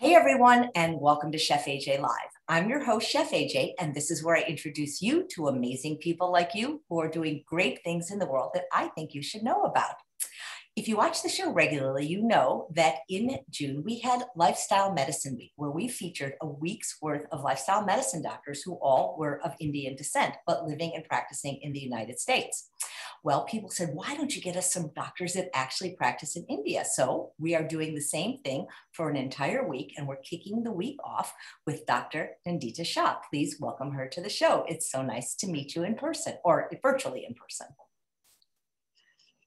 Hey everyone, and welcome to Chef AJ Live. I'm your host, Chef AJ, and this is where I introduce you to amazing people like you who are doing great things in the world that I think you should know about. If you watch the show regularly, you know that in June we had Lifestyle Medicine Week, where we featured a week's worth of lifestyle medicine doctors who all were of Indian descent, but living and practicing in the United States. Well, people said, why don't you get us some doctors that actually practice in India? So we are doing the same thing for an entire week, and we're kicking the week off with Dr. Nandita Shah. Please welcome her to the show. It's so nice to meet you in person or virtually in person.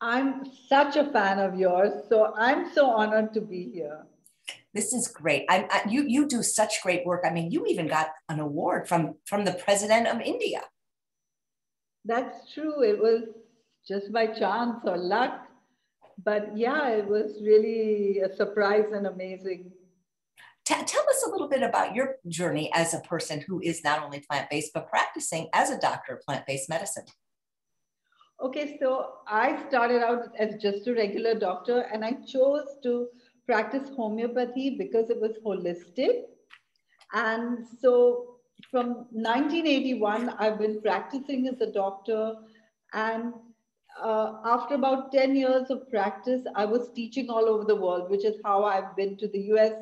I'm such a fan of yours, so I'm so honored to be here. This is great. I, I, you you do such great work. I mean, you even got an award from from the president of India. That's true. It was just by chance or luck, but yeah, it was really a surprise and amazing. T- tell us a little bit about your journey as a person who is not only plant based but practicing as a doctor of plant based medicine. Okay, so I started out as just a regular doctor and I chose to practice homeopathy because it was holistic. And so from 1981, I've been practicing as a doctor. And uh, after about 10 years of practice, I was teaching all over the world, which is how I've been to the US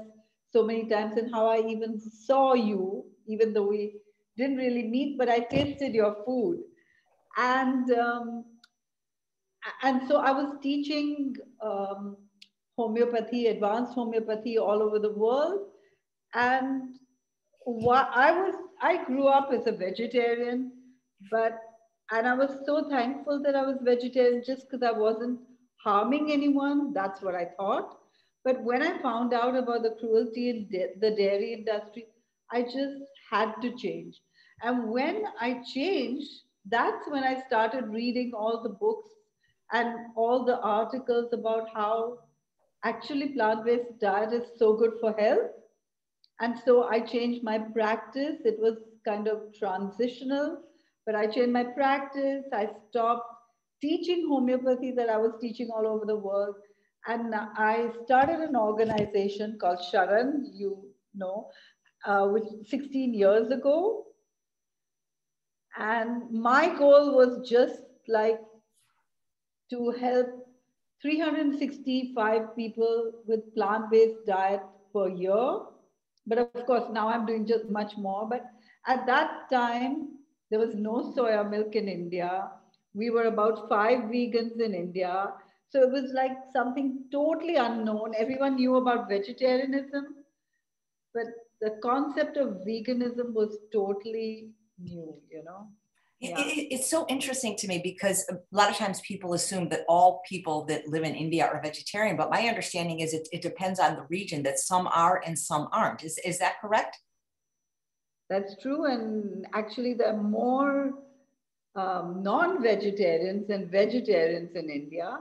so many times and how I even saw you, even though we didn't really meet, but I tasted your food. And um, and so I was teaching um, homeopathy, advanced homeopathy all over the world, and I was I grew up as a vegetarian, but and I was so thankful that I was vegetarian just because I wasn't harming anyone. That's what I thought. But when I found out about the cruelty in the dairy industry, I just had to change. And when I changed, that's when I started reading all the books and all the articles about how actually plant-based diet is so good for health. And so I changed my practice. It was kind of transitional, but I changed my practice. I stopped teaching homeopathy that I was teaching all over the world. And I started an organization called Sharan, you know, uh, which 16 years ago. And my goal was just like to help 365 people with plant-based diet per year. But of course, now I'm doing just much more. But at that time, there was no soya milk in India. We were about five vegans in India. So it was like something totally unknown. Everyone knew about vegetarianism, but the concept of veganism was totally new, you know. Yeah. It, it's so interesting to me because a lot of times people assume that all people that live in India are vegetarian, but my understanding is it, it depends on the region that some are and some aren't. Is, is that correct? That's true. And actually, there are more um, non vegetarians than vegetarians in India.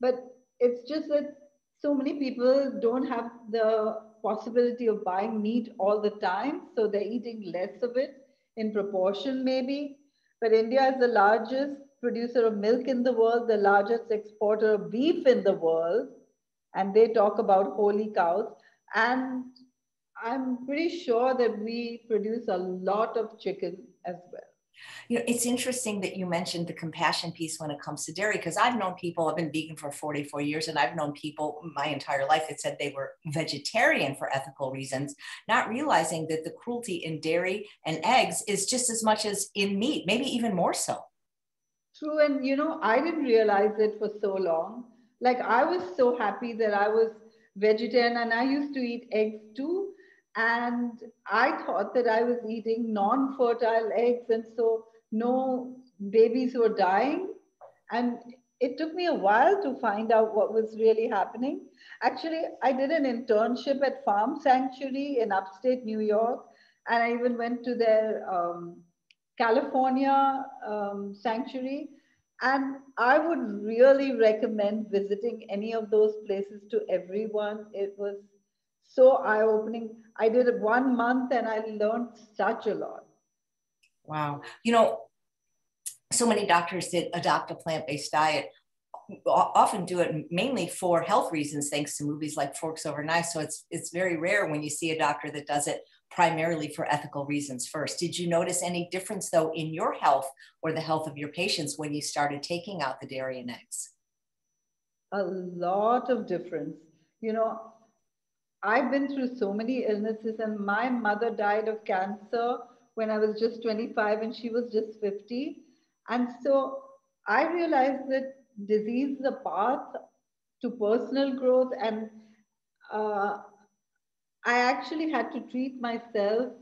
But it's just that so many people don't have the possibility of buying meat all the time. So they're eating less of it in proportion, maybe. But India is the largest producer of milk in the world, the largest exporter of beef in the world. And they talk about holy cows. And I'm pretty sure that we produce a lot of chicken as well. You know, it's interesting that you mentioned the compassion piece when it comes to dairy, because I've known people, I've been vegan for 44 years, and I've known people my entire life that said they were vegetarian for ethical reasons, not realizing that the cruelty in dairy and eggs is just as much as in meat, maybe even more so. True. And, you know, I didn't realize it for so long. Like, I was so happy that I was vegetarian and I used to eat eggs too. And I thought that I was eating non fertile eggs. And so no babies were dying. And it took me a while to find out what was really happening. Actually, I did an internship at Farm Sanctuary in upstate New York. And I even went to their um, California um, sanctuary. And I would really recommend visiting any of those places to everyone. It was so eye opening. I did it one month and I learned such a lot. Wow. You know, so many doctors that adopt a plant based diet often do it mainly for health reasons, thanks to movies like Forks Over Knives. So it's it's very rare when you see a doctor that does it primarily for ethical reasons first. Did you notice any difference though in your health or the health of your patients when you started taking out the dairy and eggs? A lot of difference. You know, I've been through so many illnesses, and my mother died of cancer when I was just 25 and she was just 50. And so I realized that disease is a path to personal growth, and uh, I actually had to treat myself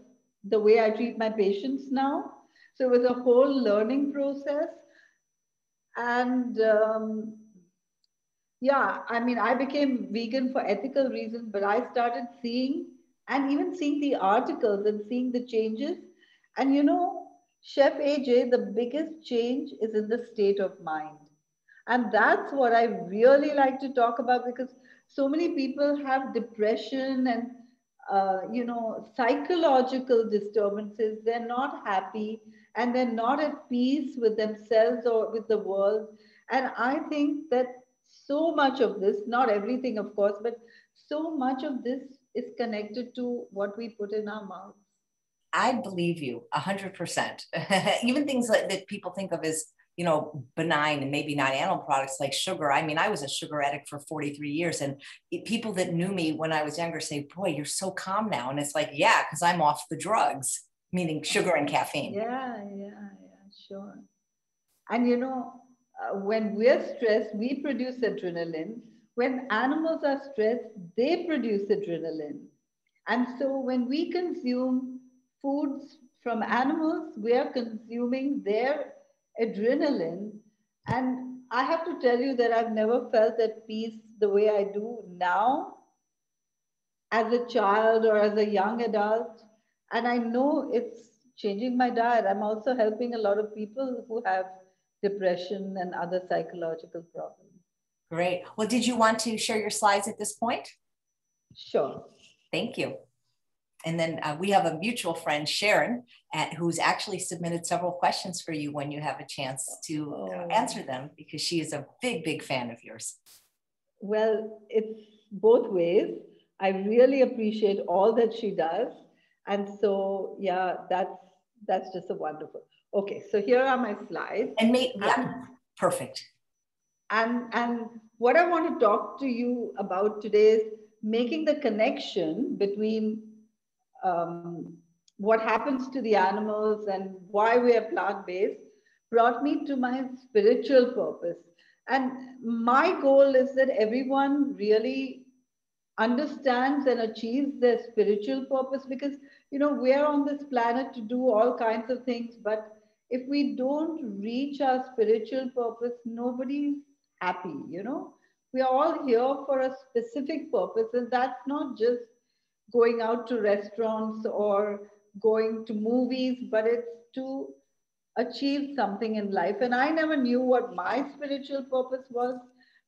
the way I treat my patients now. So it was a whole learning process. And um, yeah, I mean, I became vegan for ethical reasons, but I started seeing and even seeing the articles and seeing the changes. And you know, Chef AJ, the biggest change is in the state of mind. And that's what I really like to talk about because so many people have depression and, uh, you know, psychological disturbances. They're not happy and they're not at peace with themselves or with the world. And I think that so much of this, not everything, of course, but so much of this is connected to what we put in our mouths. I believe you a hundred percent. Even things like, that people think of as, you know, benign and maybe not animal products like sugar. I mean, I was a sugar addict for 43 years and it, people that knew me when I was younger say, boy, you're so calm now. And it's like, yeah, because I'm off the drugs, meaning sugar and caffeine. Yeah, yeah, yeah, sure. And you know, uh, when we're stressed, we produce adrenaline. When animals are stressed, they produce adrenaline. And so when we consume foods from animals, we are consuming their adrenaline. And I have to tell you that I've never felt at peace the way I do now as a child or as a young adult. And I know it's changing my diet. I'm also helping a lot of people who have depression and other psychological problems. Great. Well, did you want to share your slides at this point? Sure. Thank you. And then uh, we have a mutual friend, Sharon, at, who's actually submitted several questions for you when you have a chance to uh, oh. answer them because she is a big, big fan of yours. Well, it's both ways. I really appreciate all that she does. And so, yeah, that's that's just a wonderful. Okay, so here are my slides. And make, yeah, perfect. And, and what I want to talk to you about today is making the connection between um, what happens to the animals and why we are plant-based brought me to my spiritual purpose. And my goal is that everyone really understands and achieves their spiritual purpose because, you know, we're on this planet to do all kinds of things, but if we don't reach our spiritual purpose, nobody's happy, you know? We are all here for a specific purpose, and that's not just going out to restaurants or going to movies, but it's to achieve something in life. And I never knew what my spiritual purpose was,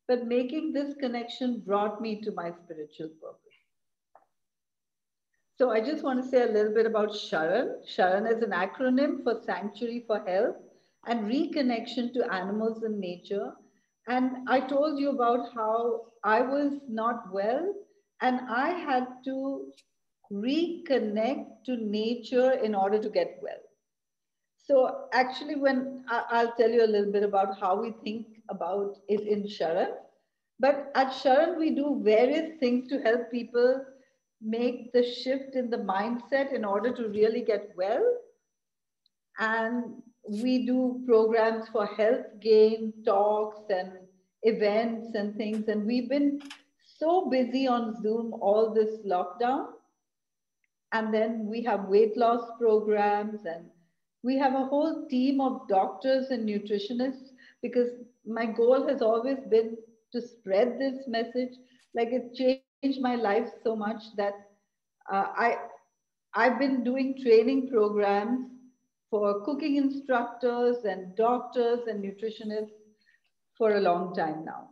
but making this connection brought me to my spiritual purpose. So I just want to say a little bit about Sharan. Sharan is an acronym for Sanctuary for Health and Reconnection to Animals and Nature. And I told you about how I was not well and I had to reconnect to nature in order to get well. So actually, when I'll tell you a little bit about how we think about it in Sharan. But at Sharan, we do various things to help people make the shift in the mindset in order to really get well. And we do programs for health gain, talks, and events and things. And we've been so busy on Zoom all this lockdown. And then we have weight loss programs, and we have a whole team of doctors and nutritionists because my goal has always been to spread this message. Like it changed changed my life so much that uh, I, I've been doing training programs for cooking instructors and doctors and nutritionists for a long time now.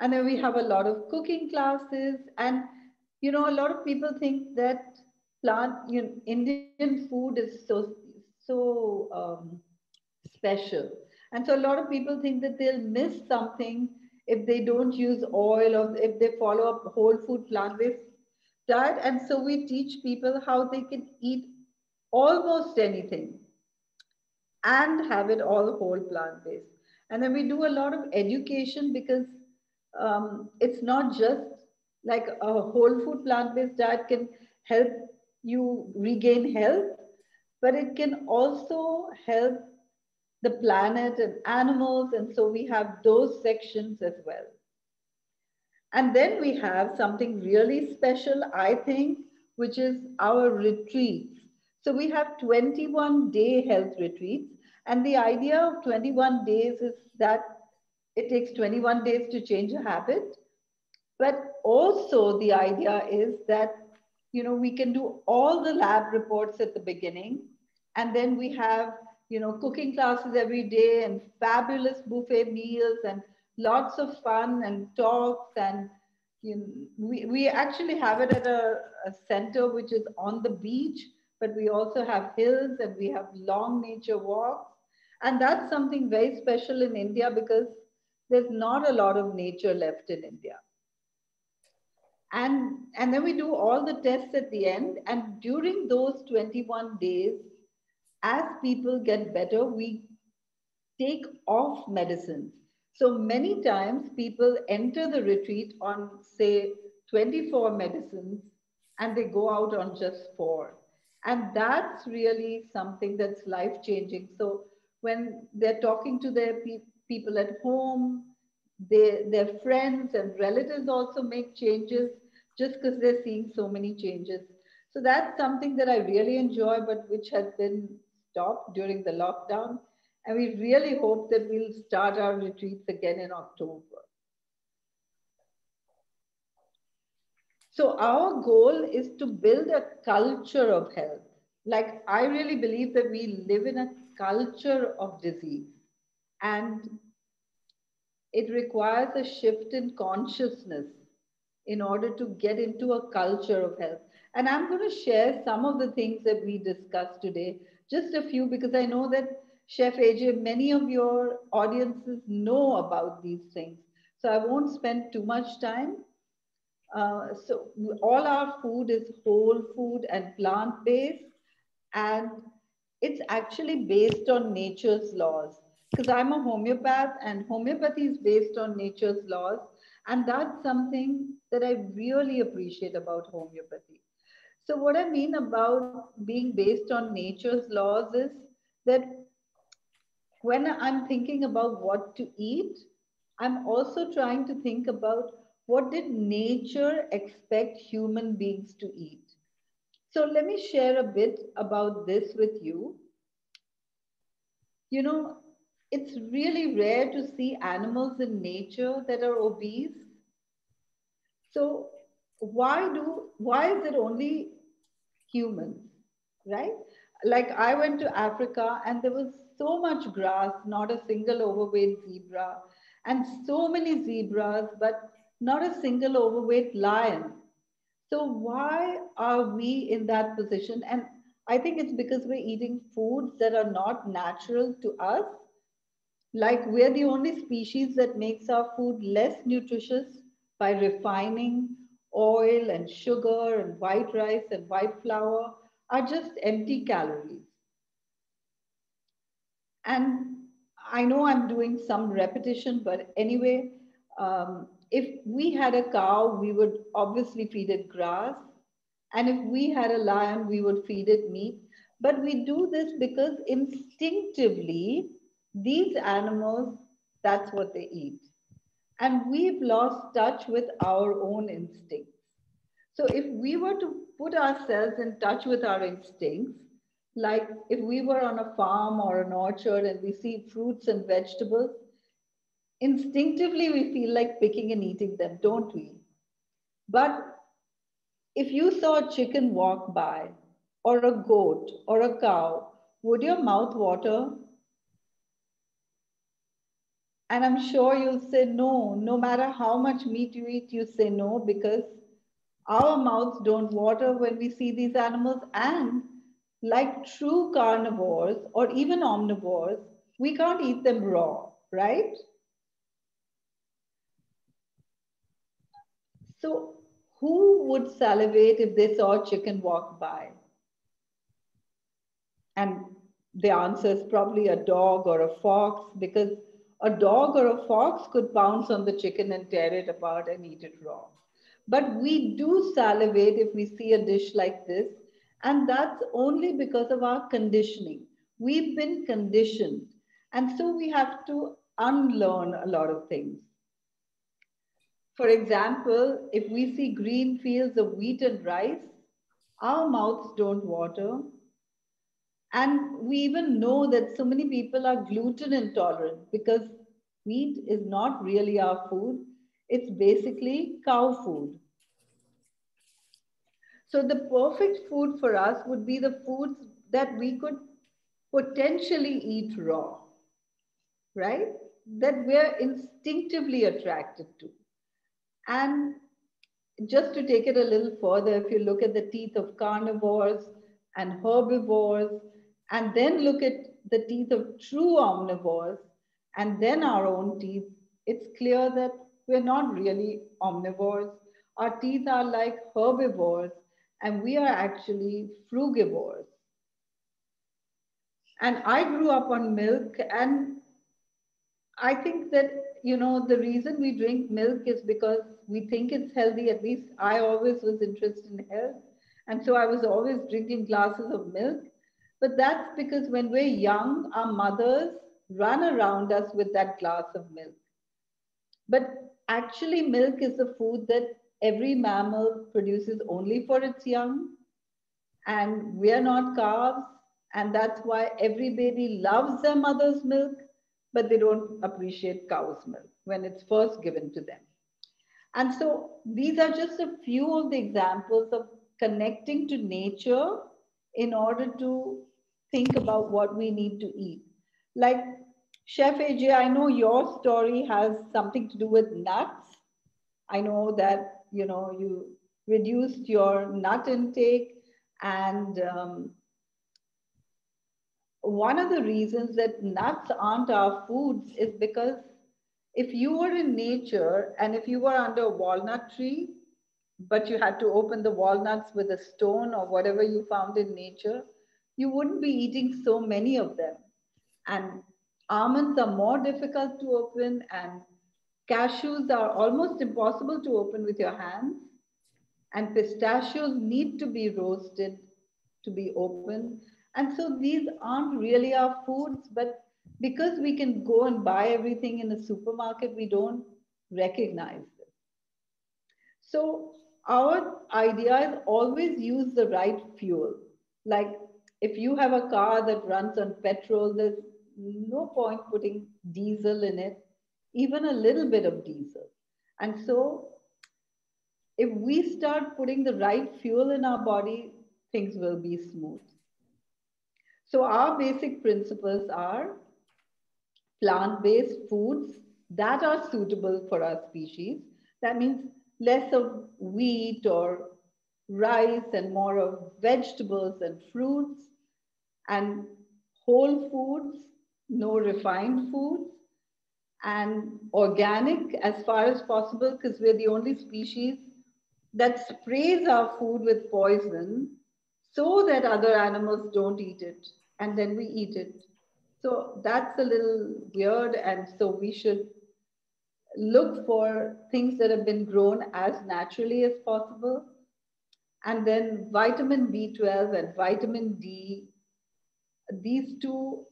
And then we have a lot of cooking classes. And, you know, a lot of people think that plant, you know, Indian food is so, so um, special. And so a lot of people think that they'll miss something if they don't use oil or if they follow a whole food plant-based diet. And so we teach people how they can eat almost anything and have it all whole plant-based. And then we do a lot of education because um, it's not just like a whole food plant-based diet can help you regain health, but it can also help the planet and animals. And so we have those sections as well. And then we have something really special, I think, which is our retreats. So we have 21 day health retreats. And the idea of 21 days is that it takes 21 days to change a habit. But also the idea is that, you know, we can do all the lab reports at the beginning. And then we have, you know, cooking classes every day and fabulous buffet meals and lots of fun and talks. And you know, we, we actually have it at a, a center which is on the beach, but we also have hills and we have long nature walks. And that's something very special in India because there's not a lot of nature left in India. And, and then we do all the tests at the end. And during those 21 days, as people get better, we take off medicines. So many times people enter the retreat on, say, 24 medicines and they go out on just four. And that's really something that's life changing. So when they're talking to their pe people at home, they, their friends and relatives also make changes just because they're seeing so many changes. So that's something that I really enjoy, but which has been stopped during the lockdown. And we really hope that we'll start our retreats again in October. So our goal is to build a culture of health. Like I really believe that we live in a culture of disease and it requires a shift in consciousness in order to get into a culture of health. And I'm going to share some of the things that we discussed today, just a few, because I know that Chef AJ, many of your audiences know about these things. So I won't spend too much time. Uh, so all our food is whole food and plant-based, and it's actually based on nature's laws because I'm a homeopath and homeopathy is based on nature's laws. And that's something that I really appreciate about homeopathy. So what I mean about being based on nature's laws is that when I'm thinking about what to eat, I'm also trying to think about what did nature expect human beings to eat. So let me share a bit about this with you. You know, it's really rare to see animals in nature that are obese. So why do why is it only humans, right? Like I went to Africa and there was so much grass, not a single overweight zebra, and so many zebras, but not a single overweight lion. So why are we in that position? And I think it's because we're eating foods that are not natural to us like we're the only species that makes our food less nutritious by refining oil and sugar and white rice and white flour are just empty calories. And I know I'm doing some repetition, but anyway, um, if we had a cow, we would obviously feed it grass. And if we had a lion, we would feed it meat. But we do this because instinctively, these animals, that's what they eat. And we've lost touch with our own instincts. So if we were to put ourselves in touch with our instincts, like if we were on a farm or an orchard and we see fruits and vegetables, instinctively we feel like picking and eating them, don't we? But if you saw a chicken walk by, or a goat, or a cow, would your mouth water? And I'm sure you'll say no, no matter how much meat you eat, you say no because our mouths don't water when we see these animals. And like true carnivores or even omnivores, we can't eat them raw, right? So who would salivate if they saw chicken walk by? And the answer is probably a dog or a fox because a dog or a fox could pounce on the chicken and tear it apart and eat it raw. But we do salivate if we see a dish like this. And that's only because of our conditioning. We've been conditioned. And so we have to unlearn a lot of things. For example, if we see green fields of wheat and rice, our mouths don't water. And we even know that so many people are gluten intolerant because wheat is not really our food. It's basically cow food. So the perfect food for us would be the foods that we could potentially eat raw, right? That we're instinctively attracted to. And just to take it a little further, if you look at the teeth of carnivores and herbivores, and then look at the teeth of true omnivores, and then our own teeth, it's clear that we're not really omnivores. Our teeth are like herbivores, and we are actually frugivores. And I grew up on milk, and I think that, you know, the reason we drink milk is because we think it's healthy. At least I always was interested in health. And so I was always drinking glasses of milk. But that's because when we're young, our mothers run around us with that glass of milk. But actually, milk is the food that every mammal produces only for its young. And we're not calves. And that's why every baby loves their mother's milk, but they don't appreciate cow's milk when it's first given to them. And so these are just a few of the examples of connecting to nature in order to think about what we need to eat. Like Chef AJ, I know your story has something to do with nuts. I know that you know you reduced your nut intake, and um, one of the reasons that nuts aren't our foods is because if you were in nature and if you were under a walnut tree, but you had to open the walnuts with a stone or whatever you found in nature, you wouldn't be eating so many of them. And almonds are more difficult to open and cashews are almost impossible to open with your hands. And pistachios need to be roasted to be open. And so these aren't really our foods, but because we can go and buy everything in a supermarket, we don't recognize this. So our idea is always use the right fuel. Like if you have a car that runs on petrol, there's no point putting diesel in it, even a little bit of diesel. And so if we start putting the right fuel in our body, things will be smooth. So our basic principles are plant-based foods that are suitable for our species. That means less of wheat or rice and more of vegetables and fruits and whole foods, no refined foods, and organic as far as possible because we're the only species that sprays our food with poison so that other animals don't eat it and then we eat it. So that's a little weird. And so we should look for things that have been grown as naturally as possible. And then vitamin B12 and vitamin D, these two,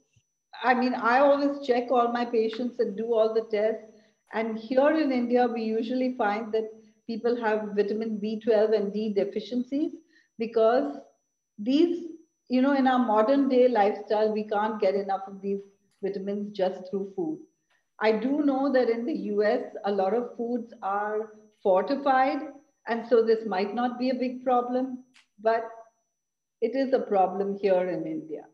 I mean, I always check all my patients and do all the tests. And here in India, we usually find that people have vitamin B12 and D deficiencies because these you know, in our modern day lifestyle, we can't get enough of these vitamins just through food. I do know that in the US, a lot of foods are fortified, and so this might not be a big problem, but it is a problem here in India.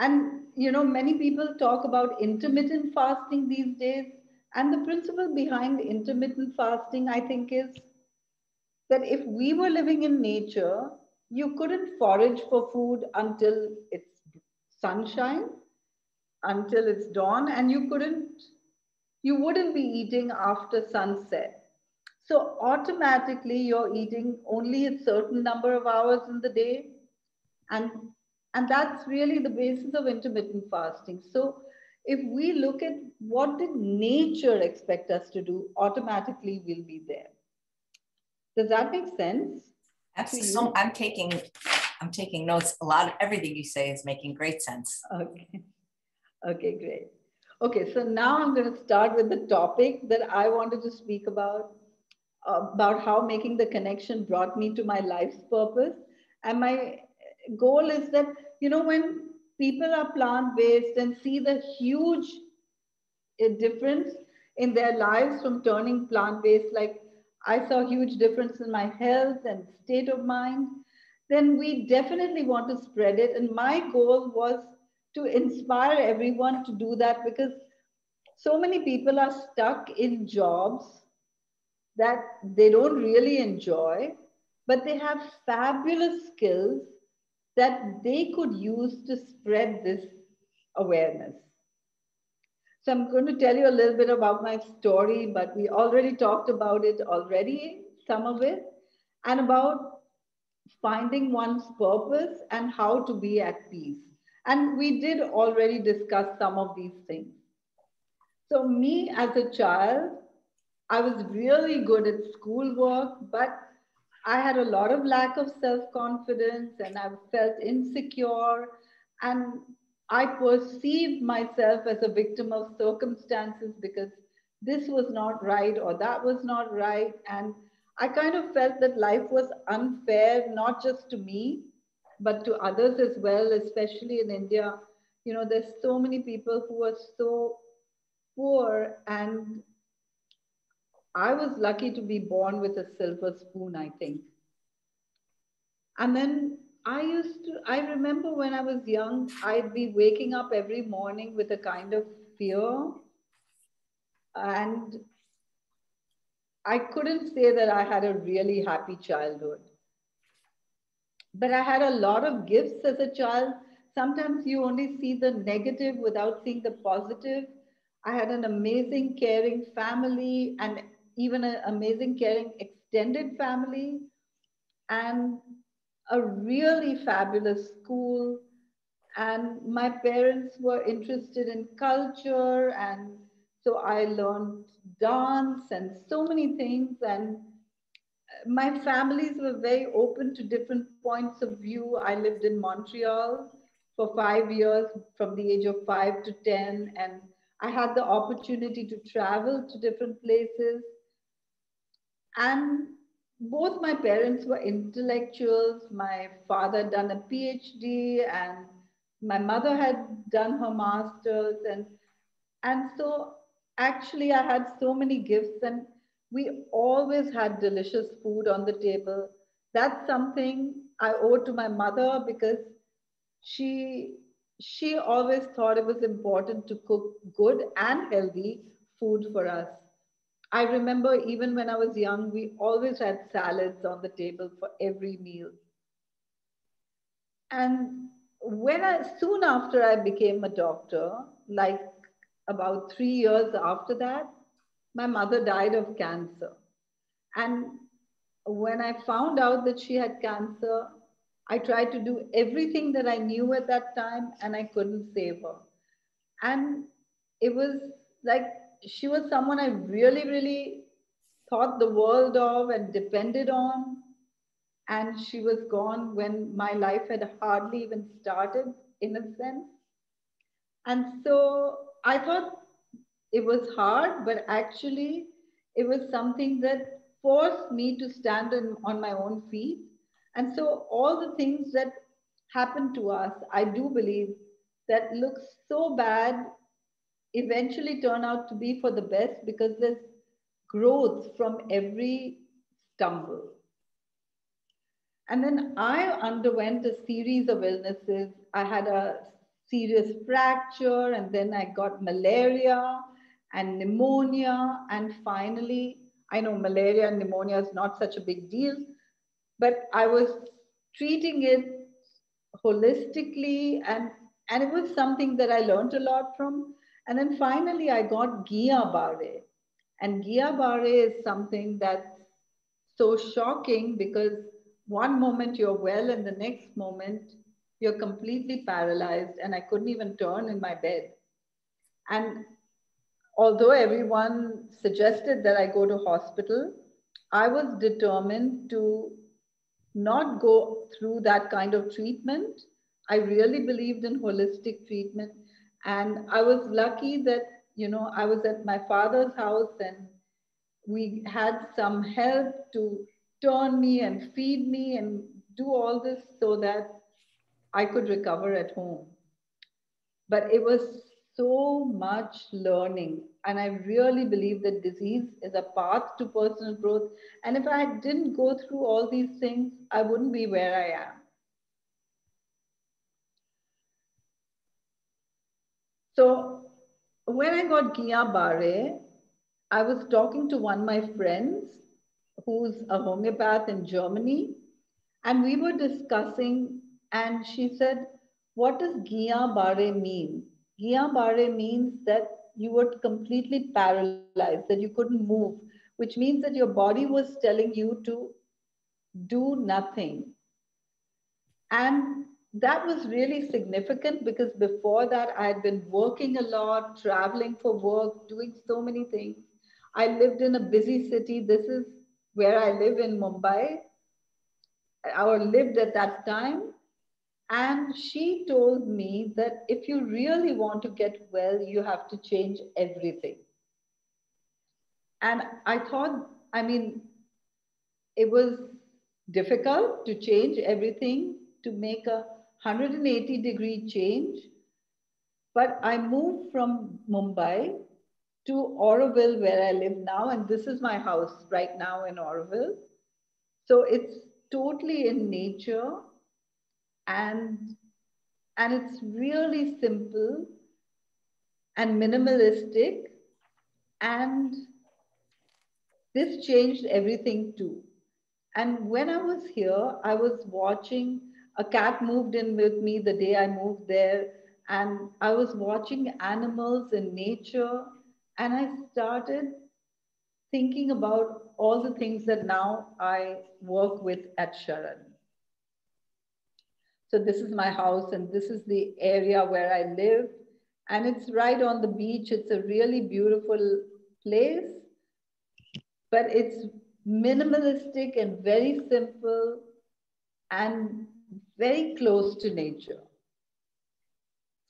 And, you know, many people talk about intermittent fasting these days. And the principle behind intermittent fasting, I think, is that if we were living in nature, you couldn't forage for food until it's sunshine until it's dawn and you couldn't, you wouldn't be eating after sunset. So automatically you're eating only a certain number of hours in the day. And, and that's really the basis of intermittent fasting. So if we look at what did nature expect us to do, automatically we'll be there. Does that make sense? Absolutely. So I'm taking I'm taking notes. A lot of everything you say is making great sense. Okay. Okay, great. Okay, so now I'm going to start with the topic that I wanted to speak about, uh, about how making the connection brought me to my life's purpose. And my goal is that, you know, when people are plant based and see the huge uh, difference in their lives from turning plant based, like I saw huge difference in my health and state of mind, then we definitely want to spread it. And my goal was to inspire everyone to do that because so many people are stuck in jobs that they don't really enjoy, but they have fabulous skills that they could use to spread this awareness. So I'm going to tell you a little bit about my story, but we already talked about it already, some of it, and about finding one's purpose and how to be at peace. And we did already discuss some of these things. So me as a child, I was really good at schoolwork, but I had a lot of lack of self-confidence and I felt insecure. And I perceived myself as a victim of circumstances because this was not right or that was not right. And I kind of felt that life was unfair, not just to me, but to others as well, especially in India. You know, there's so many people who are so poor, and I was lucky to be born with a silver spoon, I think. And then I used to, I remember when I was young, I'd be waking up every morning with a kind of fear. And I couldn't say that I had a really happy childhood. But I had a lot of gifts as a child. Sometimes you only see the negative without seeing the positive. I had an amazing, caring family and even an amazing, caring extended family. And a really fabulous school. And my parents were interested in culture. And so I learned dance and so many things. And my families were very open to different points of view. I lived in Montreal for five years from the age of five to 10. And I had the opportunity to travel to different places. And both my parents were intellectuals. My father done a PhD and my mother had done her master's. And, and so actually I had so many gifts and we always had delicious food on the table. That's something I owe to my mother because she, she always thought it was important to cook good and healthy food for us. I remember even when I was young, we always had salads on the table for every meal. And when I, soon after I became a doctor, like about three years after that, my mother died of cancer. And when I found out that she had cancer, I tried to do everything that I knew at that time and I couldn't save her. And it was like she was someone I really, really thought the world of and depended on. And she was gone when my life had hardly even started, in a sense. And so I thought it was hard, but actually, it was something that forced me to stand in, on my own feet. And so, all the things that happen to us, I do believe that looks so bad eventually turn out to be for the best because there's growth from every stumble. And then I underwent a series of illnesses. I had a serious fracture, and then I got malaria and pneumonia. And finally, I know malaria and pneumonia is not such a big deal, but I was treating it holistically and and it was something that I learned a lot from. And then finally, I got Guillain-Barré. And Guillain-Barré is something that's so shocking because one moment you're well, and the next moment you're completely paralyzed. And I couldn't even turn in my bed. And although everyone suggested that I go to hospital, I was determined to not go through that kind of treatment. I really believed in holistic treatment. And I was lucky that, you know, I was at my father's house and we had some help to turn me and feed me and do all this so that I could recover at home. But it was so much learning. And I really believe that disease is a path to personal growth. And if I didn't go through all these things, I wouldn't be where I am. So when I got Guillain-Barré, I was talking to one of my friends who's a homeopath in Germany. And we were discussing, and she said, What does Guillain-Barré mean? Guillain-Barré means that you were completely paralyzed, that you couldn't move, which means that your body was telling you to do nothing. And that was really significant because before that, I had been working a lot, traveling for work, doing so many things. I lived in a busy city. This is where I live in Mumbai, or lived at that time. And she told me that if you really want to get well, you have to change everything. And I thought, I mean, it was difficult to change everything, to make a 180 degree change. But I moved from Mumbai to Auroville, where I live now. And this is my house right now in Auroville. So it's totally in nature and and it's really simple and minimalistic and this changed everything too and when i was here i was watching a cat moved in with me the day i moved there and i was watching animals in nature and i started thinking about all the things that now i work with at sharan so this is my house and this is the area where I live. And it's right on the beach. It's a really beautiful place, but it's minimalistic and very simple and very close to nature.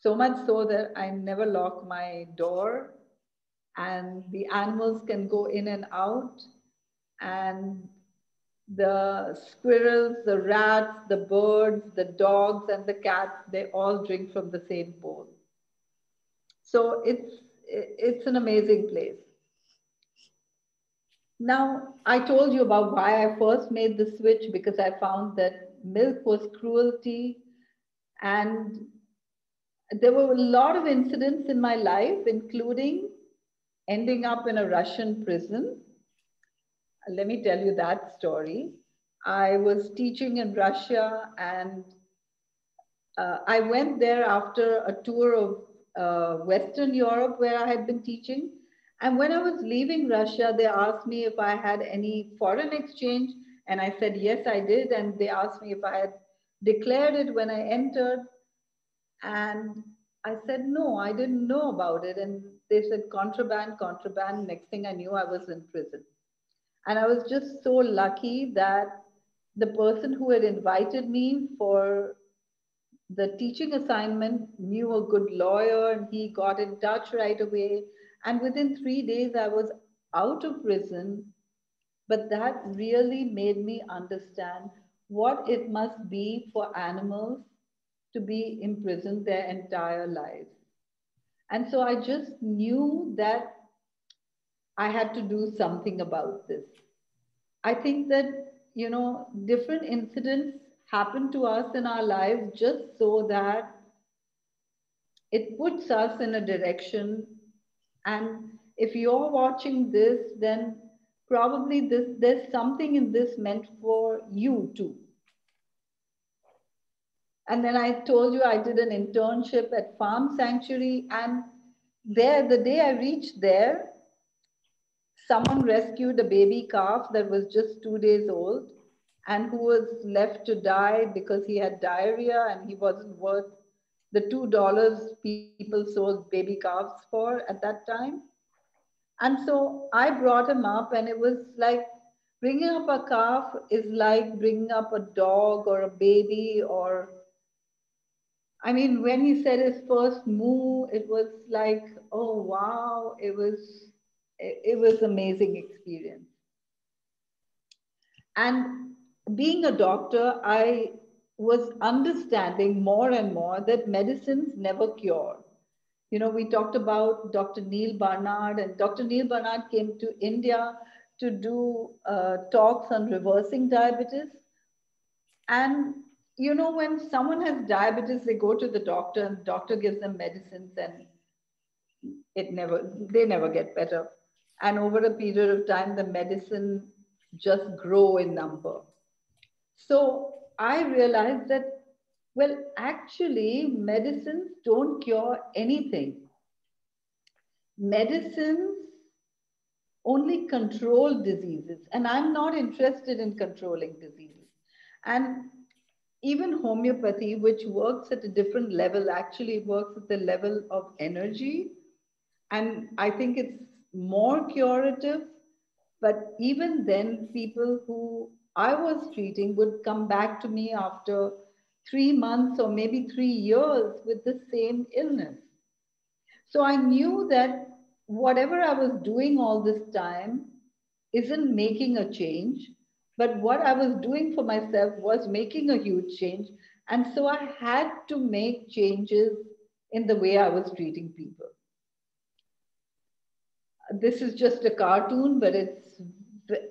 So much so that I never lock my door and the animals can go in and out and the squirrels, the rats, the birds, the dogs, and the cats, they all drink from the same bowl. So it's, it's an amazing place. Now, I told you about why I first made the switch because I found that milk was cruelty. And there were a lot of incidents in my life, including ending up in a Russian prison let me tell you that story. I was teaching in Russia and uh, I went there after a tour of uh, Western Europe where I had been teaching. And when I was leaving Russia, they asked me if I had any foreign exchange. And I said, yes, I did. And they asked me if I had declared it when I entered. And I said, no, I didn't know about it. And they said, contraband, contraband. Next thing I knew, I was in prison. And I was just so lucky that the person who had invited me for the teaching assignment knew a good lawyer and he got in touch right away. And within three days, I was out of prison. But that really made me understand what it must be for animals to be imprisoned their entire lives. And so I just knew that I had to do something about this. I think that, you know, different incidents happen to us in our lives just so that it puts us in a direction. And if you're watching this, then probably this, there's something in this meant for you too. And then I told you I did an internship at Farm Sanctuary. And there, the day I reached there, someone rescued a baby calf that was just two days old and who was left to die because he had diarrhea and he wasn't worth the two dollars people sold baby calves for at that time. And so I brought him up, and it was like bringing up a calf is like bringing up a dog or a baby or I mean, when he said his first moo, it was like, oh wow, it was it, was amazing experience. And being a doctor, I was understanding more and more that medicines never cure. You know, we talked about Dr. Neal Barnard, and Dr. Neal Barnard came to India to do uh, talks on reversing diabetes. And you know, when someone has diabetes, they go to the doctor and the doctor gives them medicines and it never, they never get better. And over a period of time, the medicine just grow in number. So I realized that, well, actually, medicines don't cure anything. Medicines only control diseases. And I'm not interested in controlling diseases. And even homeopathy, which works at a different level, actually works at the level of energy. And I think it's more curative. But even then, people who I was treating would come back to me after three months or maybe three years with the same illness. So I knew that whatever I was doing all this time isn't making a change. But what I was doing for myself was making a huge change. And so I had to make changes in the way I was treating people. This is just a cartoon, but it's,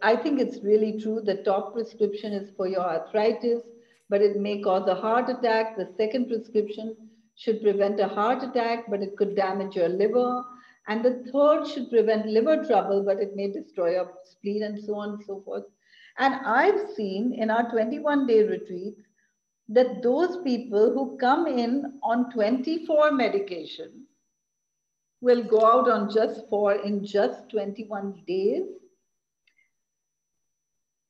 I think it's really true. The top prescription is for your arthritis, but it may cause a heart attack. The second prescription should prevent a heart attack, but it could damage your liver. And the third should prevent liver trouble, but it may destroy your spleen and so on and so forth. And I've seen in our 21 day retreat that those people who come in on 24 medication will go out on just four in just 21 days.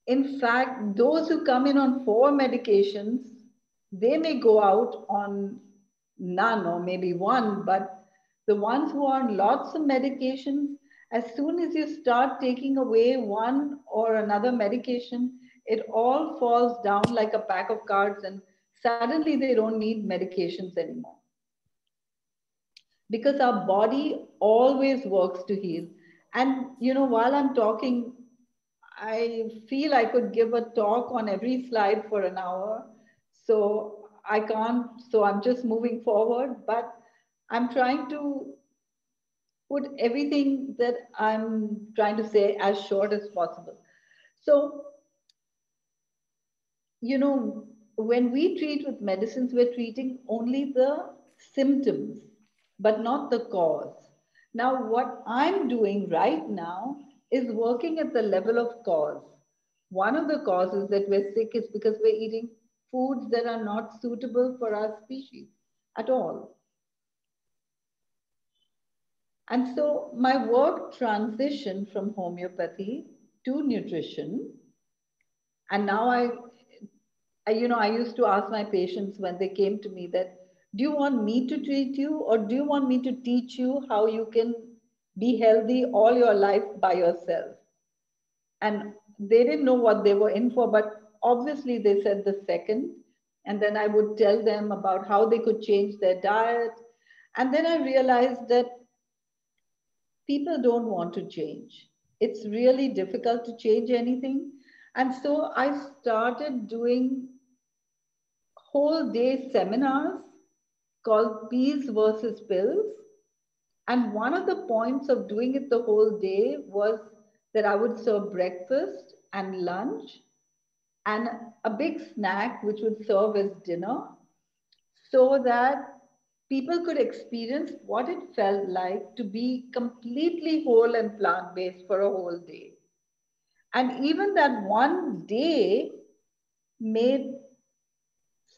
In fact, those who come in on four medications, they may go out on none or maybe one, but the ones who are on lots of medications, as soon as you start taking away one or another medication, it all falls down like a pack of cards and suddenly they don't need medications anymore. Because our body always works to heal. And, you know, while I'm talking, I feel I could give a talk on every slide for an hour. So I can't, so I'm just moving forward, but I'm trying to put everything that I'm trying to say as short as possible. So, you know, when we treat with medicines, we're treating only the symptoms, but not the cause. Now, what I'm doing right now is working at the level of cause. One of the causes that we're sick is because we're eating foods that are not suitable for our species at all. And so my work transitioned from homeopathy to nutrition. And now I, I, you know, I used to ask my patients when they came to me that, do you want me to treat you or do you want me to teach you how you can be healthy all your life by yourself? And they didn't know what they were in for, but obviously they said the second. And then I would tell them about how they could change their diet. And then I realized that people don't want to change. It's really difficult to change anything. And so I started doing whole day seminars called Peas versus Pills. And one of the points of doing it the whole day was that I would serve breakfast and lunch and a big snack, which would serve as dinner, so that people could experience what it felt like to be completely whole and plant based for a whole day. And even that one day made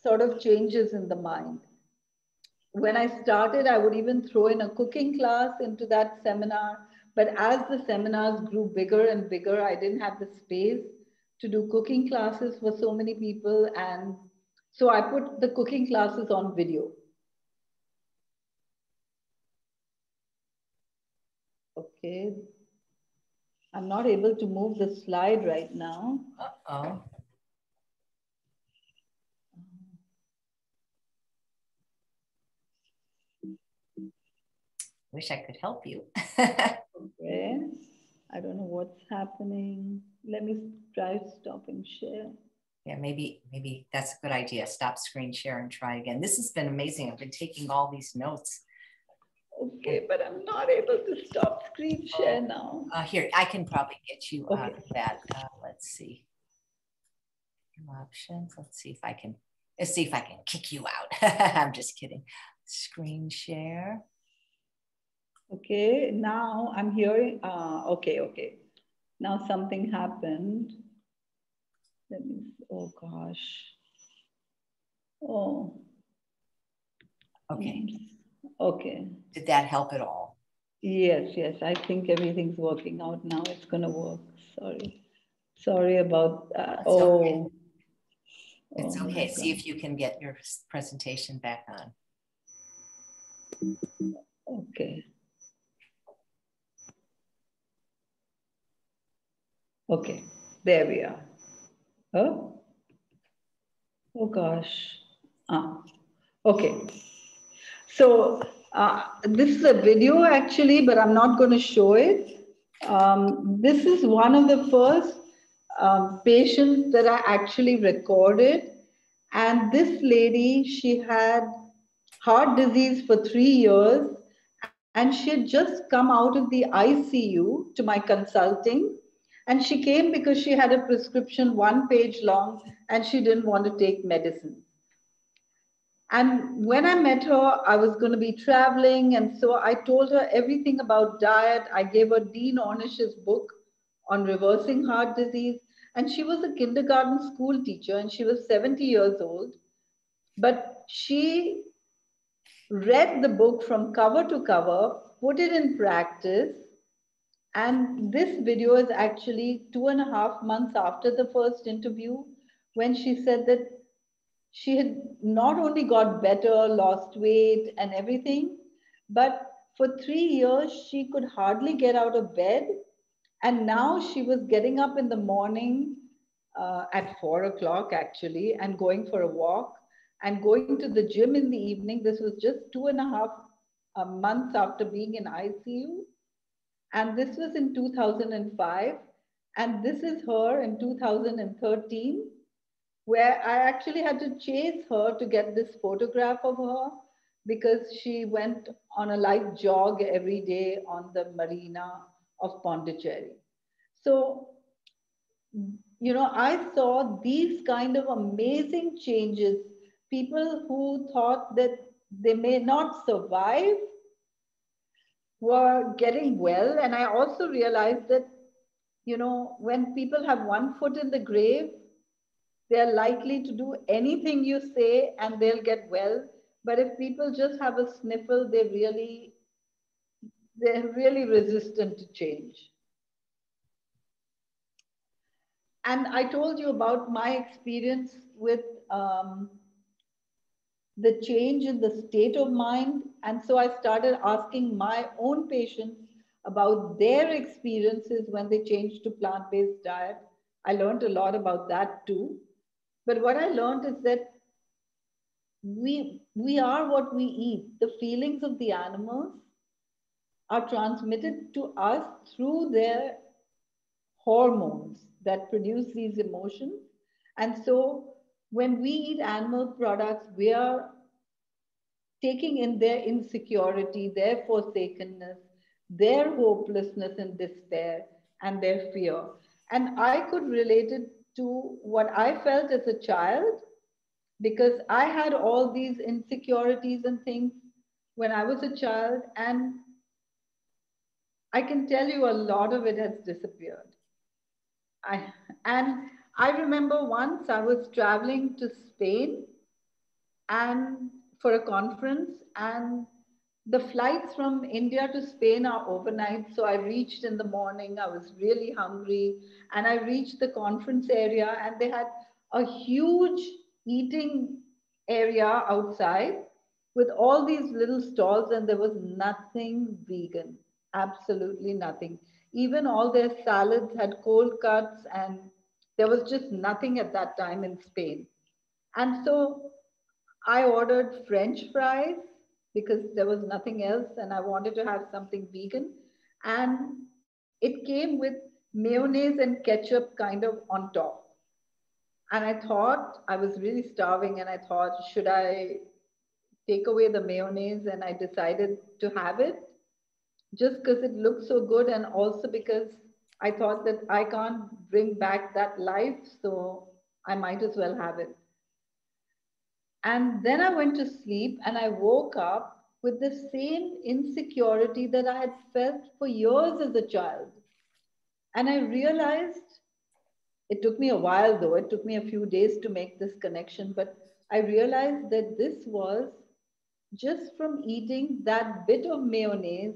sort of changes in the mind. When I started, I would even throw in a cooking class into that seminar. But as the seminars grew bigger and bigger, I didn't have the space to do cooking classes for so many people. And so I put the cooking classes on video. Okay. I'm not able to move the slide right now. Uh-oh. Wish I could help you. okay. I don't know what's happening. Let me try stopping share. Yeah, maybe maybe that's a good idea. Stop screen share and try again. This has been amazing. I've been taking all these notes. Okay, but I'm not able to stop screen share now. Uh, here, I can probably get you okay. out of that. Uh, let's see. Options. Let's see if I can. Let's see if I can kick you out. I'm just kidding. Screen share. Okay, now I'm hearing. Uh, okay, okay. Now something happened. Let me. Oh gosh. Oh. Okay. Okay. Did that help at all? Yes, yes. I think everything's working out now. It's going to work. Sorry. Sorry about that. oh. Okay. It's oh okay. See if you can get your presentation back on. Okay. Okay, there we are. Oh, oh gosh. Ah, okay. So uh, this is a video actually, but I'm not going to show it. Um, this is one of the first um, patients that I actually recorded. And this lady, she had heart disease for three years. And she had just come out of the ICU to my consulting. And she came because she had a prescription one page long and she didn't want to take medicine. And when I met her, I was going to be traveling. And so I told her everything about diet. I gave her Dean Ornish's book on reversing heart disease. And she was a kindergarten school teacher and she was 70 years old. But she read the book from cover to cover, put it in practice. And this video is actually two and a half months after the first interview when she said that she had not only got better, lost weight and everything, but for three years, she could hardly get out of bed. And now she was getting up in the morning uh, at four o'clock, actually, and going for a walk and going to the gym in the evening. This was just two and a half uh, months after being in ICU. And this was in 2005. And this is her in 2013 where I actually had to chase her to get this photograph of her because she went on a light jog every day on the marina of Pondicherry. So, you know, I saw these kind of amazing changes. People who thought that they may not survive were getting well. And I also realized that, you know, when people have one foot in the grave, they're likely to do anything you say and they'll get well. But if people just have a sniffle, they really, they're really resistant to change. And I told you about my experience with um, the change in the state of mind. And so I started asking my own patients about their experiences when they changed to plant-based diet. I learned a lot about that too. But what I learned is that we, we are what we eat. The feelings of the animals are transmitted to us through their hormones that produce these emotions. And so when we eat animal products, we are taking in their insecurity, their forsakenness, their hopelessness and despair, and their fear. And I could relate it to what I felt as a child because I had all these insecurities and things when I was a child. And I can tell you a lot of it has disappeared. I, and I remember once I was traveling to Spain and for a conference and the flights from India to Spain are overnight. So I reached in the morning. I was really hungry. And I reached the conference area, and they had a huge eating area outside with all these little stalls, and there was nothing vegan, absolutely nothing. Even all their salads had cold cuts, and there was just nothing at that time in Spain. And so I ordered French fries because there was nothing else and I wanted to have something vegan. And it came with mayonnaise and ketchup kind of on top. And I thought I was really starving and I thought, should I take away the mayonnaise? And I decided to have it just because it looked so good and also because I thought that I can't bring back that life. So I might as well have it. And then I went to sleep and I woke up with the same insecurity that I had felt for years as a child. And I realized it took me a while though, it took me a few days to make this connection, but I realized that this was just from eating that bit of mayonnaise.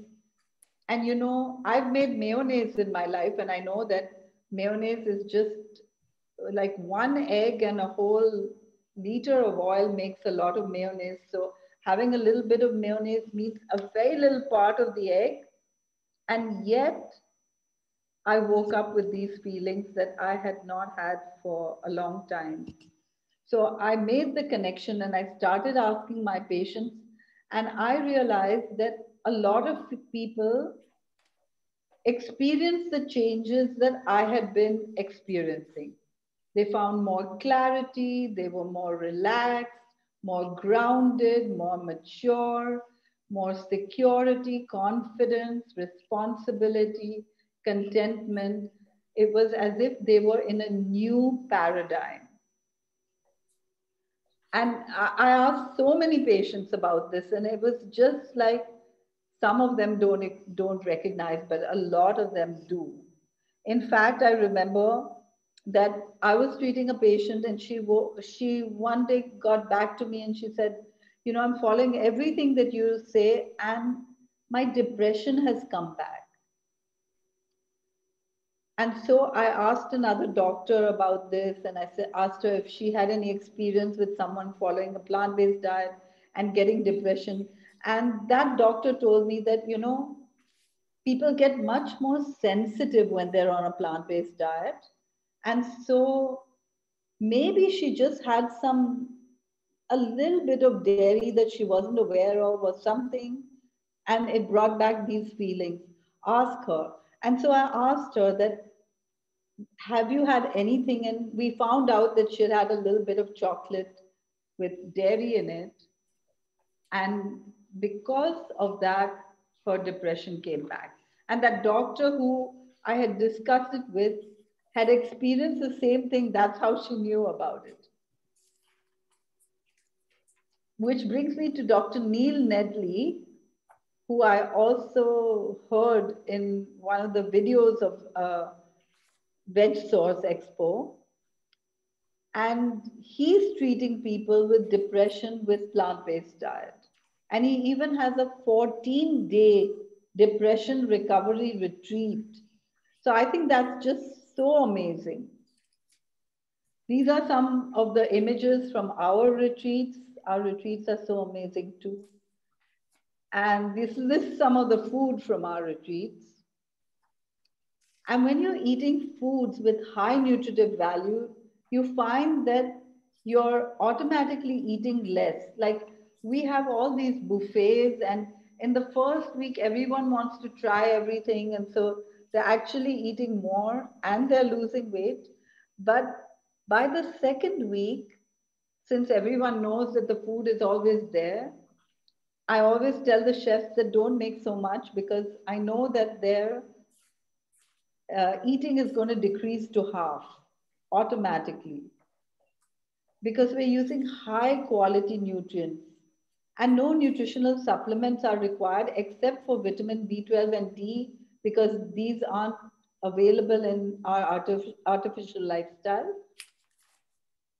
And you know, I've made mayonnaise in my life, and I know that mayonnaise is just like one egg and a whole liter of oil makes a lot of mayonnaise. So having a little bit of mayonnaise means a very little part of the egg. And yet I woke up with these feelings that I had not had for a long time. So I made the connection and I started asking my patients. And I realized that a lot of people experienced the changes that I had been experiencing. They found more clarity, they were more relaxed, more grounded, more mature, more security, confidence, responsibility, contentment. It was as if they were in a new paradigm. And I asked so many patients about this, and it was just like some of them don't, don't recognize, but a lot of them do. In fact, I remember that I was treating a patient and she she one day got back to me and she said, you know, I'm following everything that you say and my depression has come back. And so I asked another doctor about this and I asked her if she had any experience with someone following a plant-based diet and getting depression. And that doctor told me that, you know, people get much more sensitive when they're on a plant-based diet and so maybe she just had some, a little bit of dairy that she wasn't aware of or something. And it brought back these feelings. Ask her. And so I asked her that, have you had anything? And we found out that she had had a little bit of chocolate with dairy in it. And because of that, her depression came back. And that doctor who I had discussed it with had experienced the same thing. That's how she knew about it. Which brings me to Dr. Neil Nedley, who I also heard in one of the videos of uh, Veg Source Expo. And he's treating people with depression with plant-based diet. And he even has a 14 day depression recovery retreat. So I think that's just so amazing. These are some of the images from our retreats. Our retreats are so amazing too. And this lists some of the food from our retreats. And when you're eating foods with high nutritive value, you find that you're automatically eating less. Like we have all these buffets, and in the first week, everyone wants to try everything. And so they're actually eating more and they're losing weight. But by the second week, since everyone knows that the food is always there, I always tell the chefs that don't make so much because I know that their uh, eating is going to decrease to half automatically because we're using high quality nutrients and no nutritional supplements are required except for vitamin B12 and D because these aren't available in our artificial lifestyle.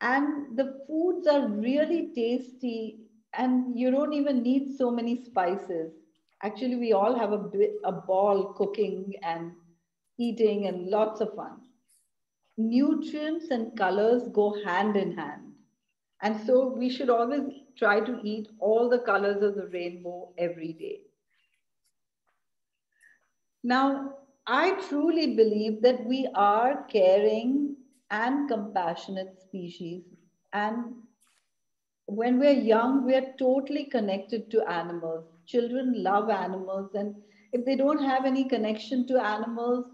And the foods are really tasty, and you don't even need so many spices. Actually, we all have a, bit, a ball cooking and eating and lots of fun. Nutrients and colors go hand in hand. And so we should always try to eat all the colors of the rainbow every day. Now, I truly believe that we are caring and compassionate species. And when we're young, we're totally connected to animals. Children love animals. And if they don't have any connection to animals,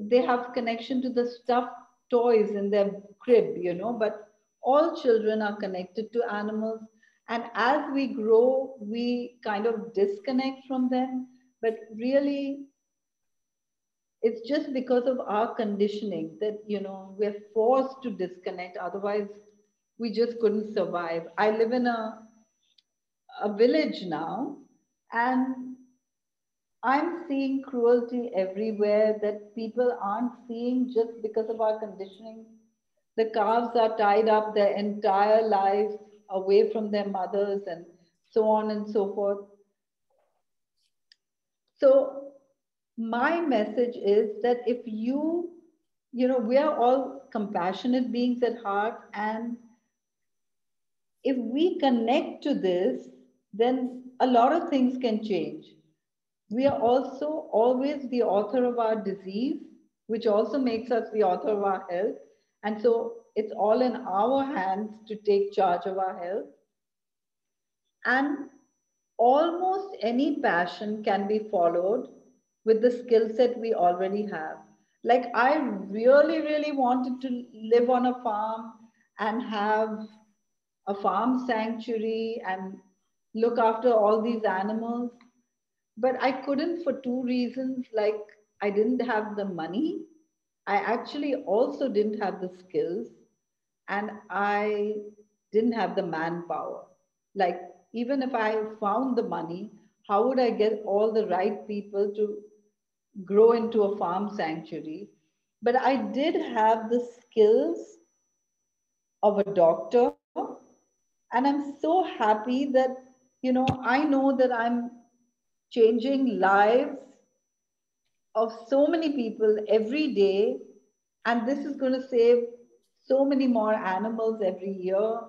they have connection to the stuffed toys in their crib, you know, but all children are connected to animals. And as we grow, we kind of disconnect from them. But really, it's just because of our conditioning that, you know, we're forced to disconnect. Otherwise, we just couldn't survive. I live in a, a village now, and I'm seeing cruelty everywhere that people aren't seeing just because of our conditioning. The calves are tied up their entire lives away from their mothers and so on and so forth. So my message is that if you, you know, we are all compassionate beings at heart and if we connect to this, then a lot of things can change we are also always the author of our disease, which also makes us the author of our health. And so it's all in our hands to take charge of our health. And almost any passion can be followed with the skill set we already have. Like I really, really wanted to live on a farm and have a farm sanctuary and look after all these animals but I couldn't for two reasons. Like I didn't have the money. I actually also didn't have the skills and I didn't have the manpower. Like even if I found the money, how would I get all the right people to grow into a farm sanctuary? But I did have the skills of a doctor. And I'm so happy that, you know, I know that I'm changing lives of so many people every day. And this is going to save so many more animals every year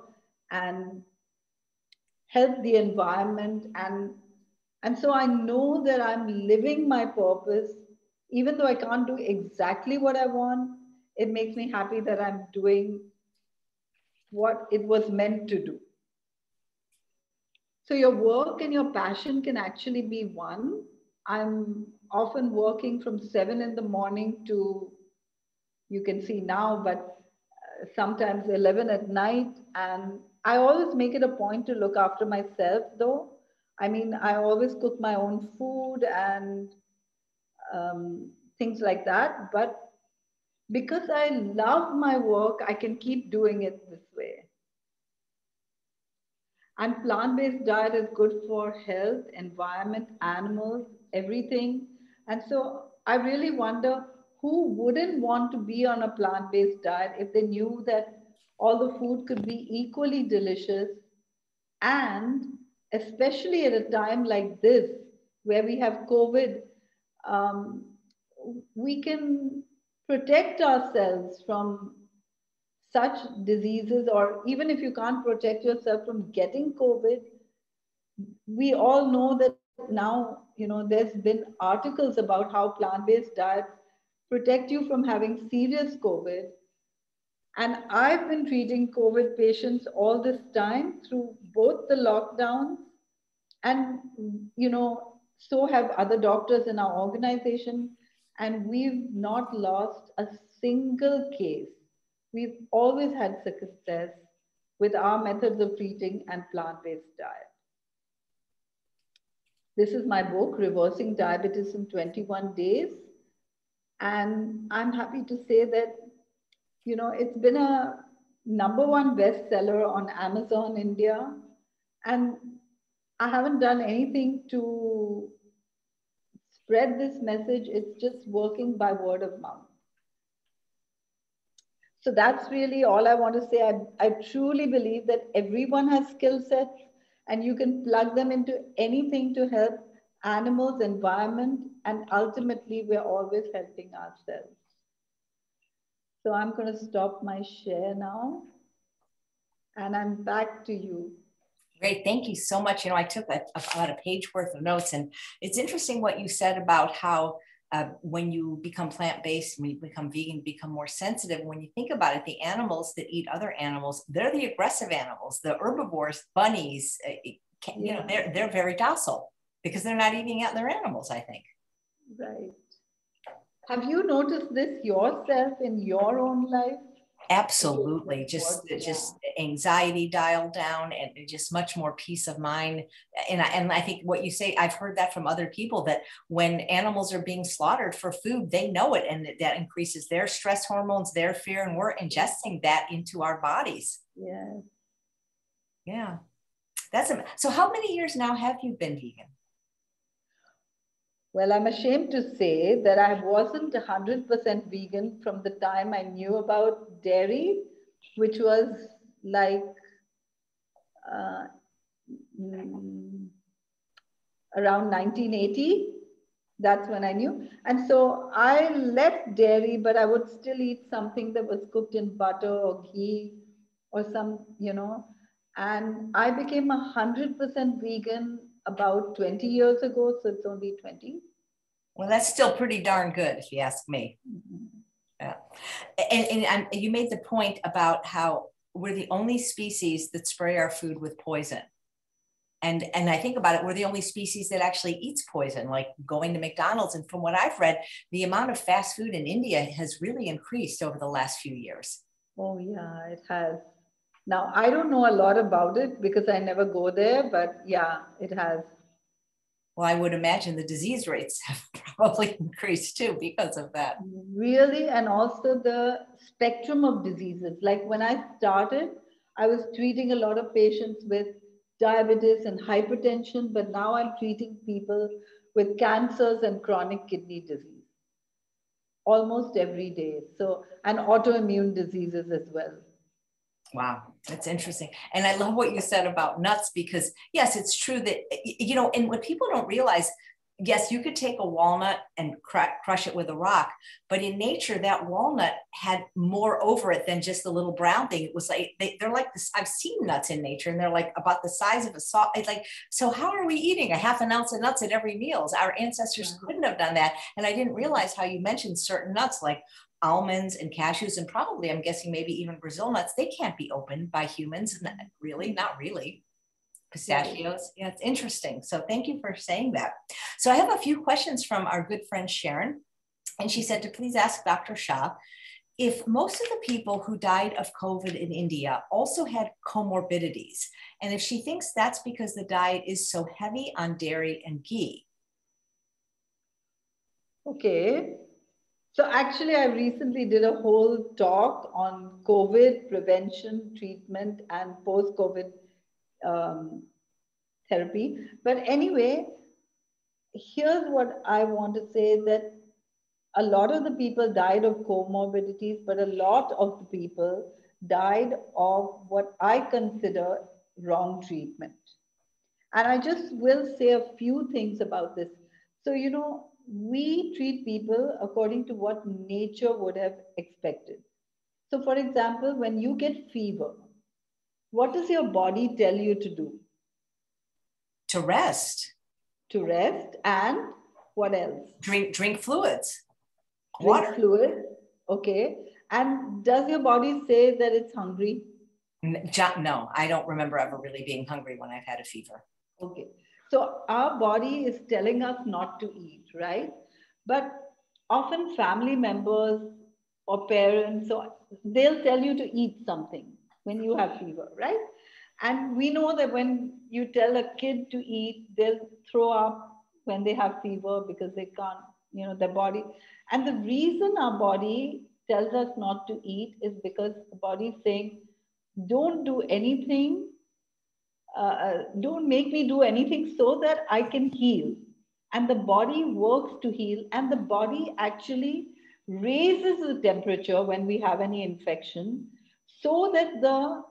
and help the environment. And, and so I know that I'm living my purpose, even though I can't do exactly what I want. It makes me happy that I'm doing what it was meant to do. So your work and your passion can actually be one. I'm often working from seven in the morning to, you can see now, but uh, sometimes 11 at night. And I always make it a point to look after myself though. I mean, I always cook my own food and um, things like that. But because I love my work, I can keep doing it this way. And plant-based diet is good for health, environment, animals, everything. And so I really wonder who wouldn't want to be on a plant-based diet if they knew that all the food could be equally delicious and especially at a time like this where we have COVID, um, we can protect ourselves from such diseases, or even if you can't protect yourself from getting COVID, we all know that now, you know, there's been articles about how plant-based diets protect you from having serious COVID. And I've been treating COVID patients all this time through both the lockdowns and, you know, so have other doctors in our organization. And we've not lost a single case We've always had success with our methods of treating and plant-based diet. This is my book, Reversing Diabetes in 21 Days. And I'm happy to say that, you know, it's been a number one bestseller on Amazon India. And I haven't done anything to spread this message. It's just working by word of mouth. so that's really all I want to say. I, I truly believe that everyone has skill sets and you can plug them into anything to help animals, environment, and ultimately we're always helping ourselves. So I'm going to stop my share now and I'm back to you. Great, thank you so much. You know, I took a, about a page worth of notes, and it's interesting what you said about how uh, when you become plant-based, when you become vegan, become more sensitive. When you think about it, the animals that eat other animals, they're the aggressive animals. The herbivores, bunnies, uh, can, you know, they're they're very docile because they're not eating out their animals. I think. Right. Have you noticed this yourself in your own life? Absolutely just just anxiety dialed down and just much more peace of mind. And I, and I think what you say i've heard that from other people that when animals are being slaughtered for food they know it and that, that increases their stress hormones their fear and we're ingesting that into our bodies. Yeah. Yeah. That's so how many years now have you been vegan well, I'm ashamed to say that I wasn't 100% vegan from the time I knew about dairy, which was like uh, mm, around 1980. That's when I knew. And so I left dairy, but I would still eat something that was cooked in butter or ghee or some, you know. And I became 100% vegan about 20 years ago, so it's only 20. Well, that's still pretty darn good, if you ask me. Mm-hmm. Yeah. And, and, and you made the point about how we're the only species that spray our food with poison. And, and I think about it, we're the only species that actually eats poison, like going to McDonald's. And from what I've read, the amount of fast food in India has really increased over the last few years. Oh, yeah, it has. Now, I don't know a lot about it because I never go there, but yeah, it has. Well, I would imagine the disease rates have probably increased too because of that. Really, and also the spectrum of diseases. Like when I started, I was treating a lot of patients with diabetes and hypertension, but now I'm treating people with cancers and chronic kidney disease almost every day. So, and autoimmune diseases as well. Wow, that's interesting. And I love what you said about nuts because, yes, it's true that, you know, and what people don't realize, yes, you could take a walnut and cr- crush it with a rock, but in nature, that walnut had more over it than just the little brown thing. It was like, they, are like this. I've seen nuts in nature and they're like about the size of a salt. It's like, so how are we eating a half an ounce of nuts at every meal? Our ancestors mm-hmm. couldn't have done that. And I didn't realize how you mentioned certain nuts like almonds and cashews, and probably I'm guessing maybe even Brazil nuts, they can't be opened by humans. Really, not really. Pistachios. Yeah, it's interesting. So thank you for saying that. So I have a few questions from our good friend Sharon. And she said to please ask Dr. Shah if most of the people who died of COVID in India also had comorbidities, and if she thinks that's because the diet is so heavy on dairy and ghee. Okay, so actually, I recently did a whole talk on COVID prevention, treatment, and post-COVID um, therapy. But anyway, here's what I want to say that a lot of the people died of comorbidities, but a lot of the people died of what I consider wrong treatment. And I just will say a few things about this. So, you know, we treat people according to what nature would have expected. So, for example, when you get fever, what does your body tell you to do? To rest. To rest and what else? Drink drink fluids. Drink Water. fluid. Okay. And does your body say that it's hungry? No, I don't remember ever really being hungry when I've had a fever. Okay. So our body is telling us not to eat, right? But often family members or parents, so they'll tell you to eat something when you have fever, right? And we know that when you tell a kid to eat, they'll throw up when they have fever because they can't, you know, their body. And the reason our body tells us not to eat is because the body saying, don't do anything uh, uh, don't make me do anything so that I can heal. And the body works to heal. And the body actually raises the temperature when we have any infection so that the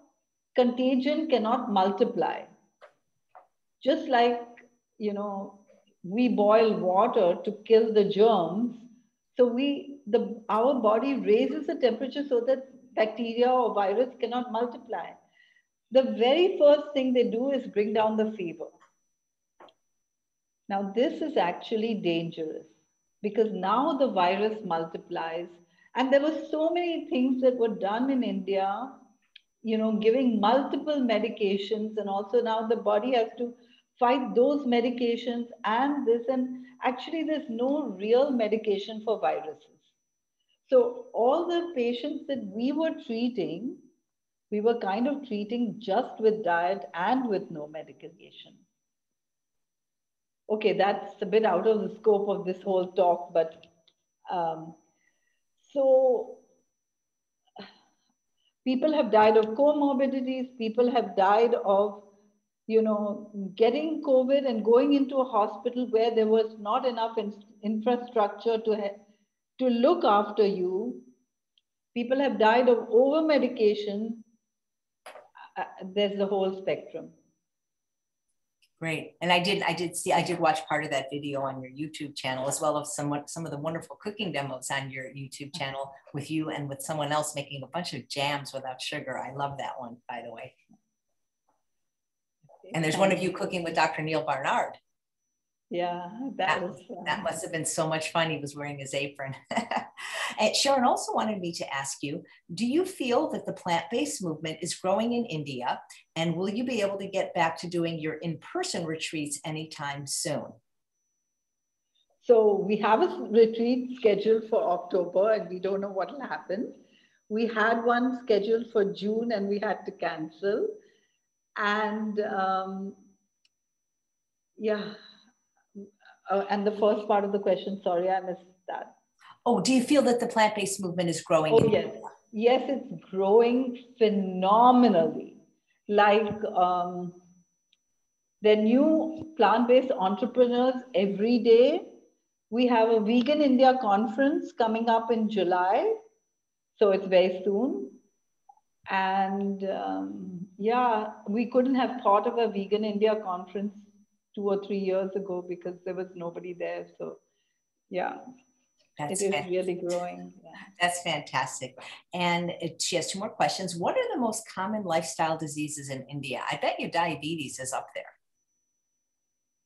contagion cannot multiply. Just like, you know, we boil water to kill the germs. So we, the, our body raises the temperature so that bacteria or virus cannot multiply. The very first thing they do is bring down the fever. Now, this is actually dangerous because now the virus multiplies. And there were so many things that were done in India, you know, giving multiple medications. And also now the body has to fight those medications and this. And actually, there's no real medication for viruses. So all the patients that we were treating, we were kind of treating just with diet and with no medication okay, that's a bit out of the scope of this whole talk, but um, so people have died of comorbidities, people have died of, you know, getting COVID and going into a hospital where there was not enough in infrastructure to, to look after you. People have died of over medication. Uh, there's the whole spectrum. Great. And I did, I did see, I did watch part of that video on your YouTube channel, as well as some, some of the wonderful cooking demos on your YouTube channel with you and with someone else making a bunch of jams without sugar. I love that one, by the way. And there's one of you cooking with Dr. Neal Barnard. Yeah, that, that was fun. That must have been so much fun. He was wearing his apron. and Sharon also wanted me to ask you Do you feel that the plant based movement is growing in India? And will you be able to get back to doing your in person retreats anytime soon? So, we have a retreat scheduled for October, and we don't know what will happen. We had one scheduled for June, and we had to cancel. And um, yeah, uh, and the first part of the question, sorry, I missed that. Oh, do you feel that the plant based movement is growing? Oh, yes. Yes, it's growing phenomenally. Like, um, there are new plant based entrepreneurs every day. We have a Vegan India conference coming up in July. So it's very soon. And um, yeah, we couldn't have thought of a Vegan India conference two or three years ago because there was nobody there. So, yeah. That's it is fantastic. really growing. Yeah. That's fantastic. And it, she has two more questions. What are the most common lifestyle diseases in India? I bet your diabetes is up there.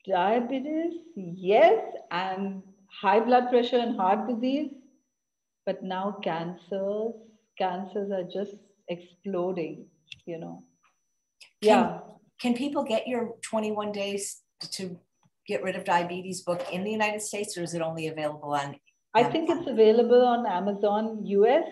Diabetes, yes, and high blood pressure and heart disease. But now cancers, cancers are just exploding, you know. Can, yeah. Can people get your 21 days to get rid of diabetes book in the United States, or is it only available on? I think it's available on Amazon US,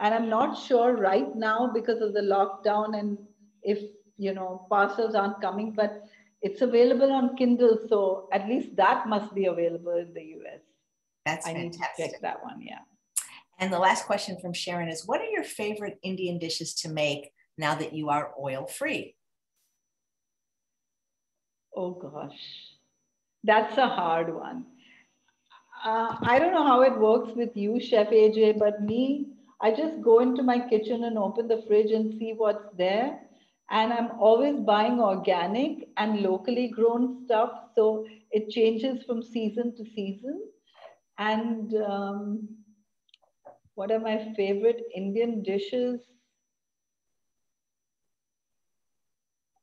and I'm not sure right now because of the lockdown and if you know parcels aren't coming, but it's available on Kindle, so at least that must be available in the US. That's I fantastic. need to check that one, yeah. And the last question from Sharon is What are your favorite Indian dishes to make now that you are oil free? Oh gosh, that's a hard one. Uh, I don't know how it works with you, Chef AJ, but me, I just go into my kitchen and open the fridge and see what's there. And I'm always buying organic and locally grown stuff. So it changes from season to season. And um, what are my favorite Indian dishes?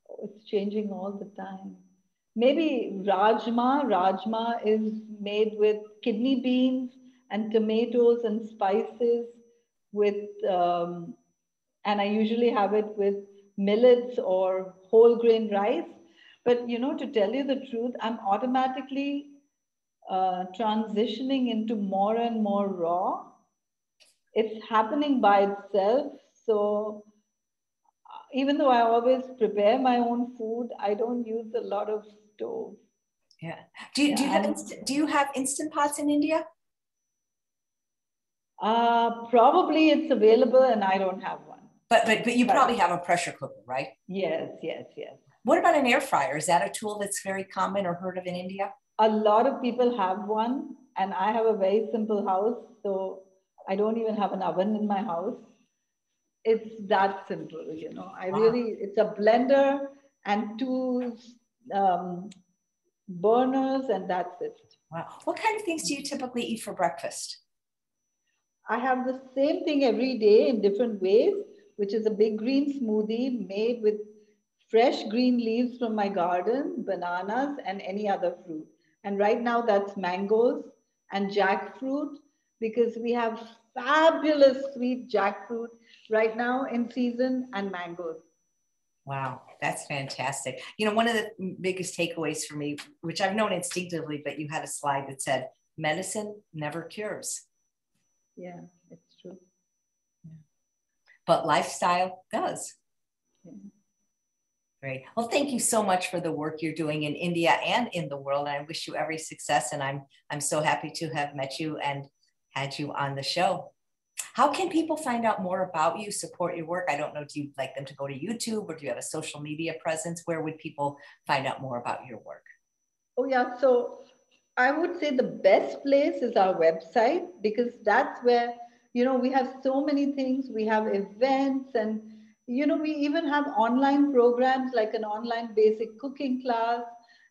Oh, it's changing all the time maybe rajma. Rajma is made with kidney beans and tomatoes and spices with, um, and I usually have it with millets or whole grain rice. But you know, to tell you the truth, I'm automatically uh, transitioning into more and more raw. It's happening by itself. So uh, even though I always prepare my own food, I don't use a lot of Yeah. Do you, do you have do you have instant pots in India? Uh, probably it's available and I don't have one. But but but you but, probably have a pressure cooker, right? Yes, yes, yes. What about an air fryer? Is that a tool that's very common or heard of in India? A lot of people have one, and I have a very simple house, so I don't even have an oven in my house. It's that simple, you know. I wow. really, it's a blender and two um, burners, and that's it. Wow. What kind of things do you typically eat for breakfast? I have the same thing every day in different ways, which is a big green smoothie made with fresh green leaves from my garden, bananas, and any other fruit. And right now that's mangoes and jackfruit because we have fabulous sweet jackfruit right now in season and mangoes. Wow, that's fantastic. You know, one of the biggest takeaways for me, which I've known instinctively, but you had a slide that said, medicine never cures. Yeah, it's true. But lifestyle does. Yeah. Great. Well, thank you so much for the work you're doing in India and in the world. And I wish you every success, and I'm I'm so happy to have met you and had you on the show. How can people find out more about you, support your work? I don't know, do you like them to go to YouTube or do you have a social media presence? Where would people find out more about your work? Oh, yeah. So I would say the best place is our website because that's where, you know, we have so many things. We have events and, you know, we even have online programs like an online basic cooking class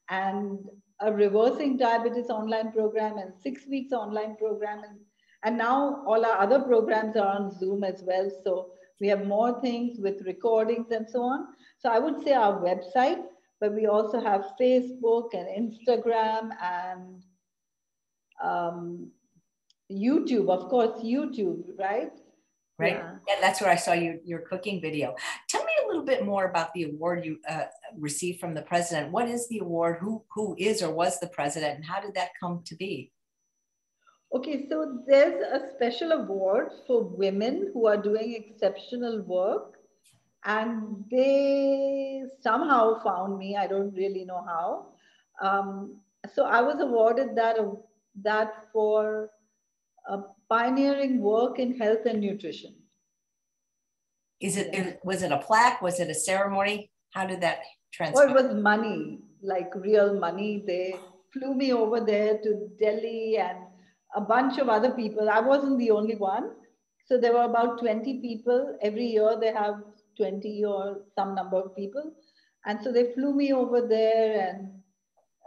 and a reversing diabetes online program and six weeks online program and and now all our other programs are on Zoom as well. So we have more things with recordings and so on. So I would say our website, but we also have Facebook and Instagram and um, YouTube, of course, YouTube, right? Right. Yeah. yeah. that's where I saw you, your cooking video. Tell me a little bit more about the award you uh, received from the president. What is the award? Who who is or was the president, and how did that come to be? Okay, so there's a special award for women who are doing exceptional work. And they somehow found me. I don't really know how. Um, so I was awarded that, uh, that for uh, pioneering work in health and nutrition. Is it, was it a plaque? Was it a ceremony? How did that transpire? Oh, it was money, like real money. They flew me over there to Delhi and a bunch of other people. I wasn't the only one. So there were about 20 people. Every year they have 20 or some number of people. And so they flew me over there and